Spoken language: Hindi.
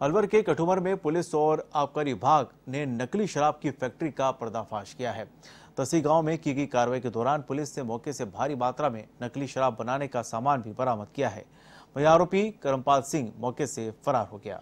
अलवर के कठुमर में पुलिस और आबकारी विभाग ने नकली शराब की फैक्ट्री का पर्दाफाश किया है। तसी गाँव में की गई कार्रवाई के दौरान पुलिस ने मौके से भारी मात्रा में नकली शराब बनाने का सामान भी बरामद किया है। वहीं आरोपी करमपाल सिंह मौके से फरार हो गया।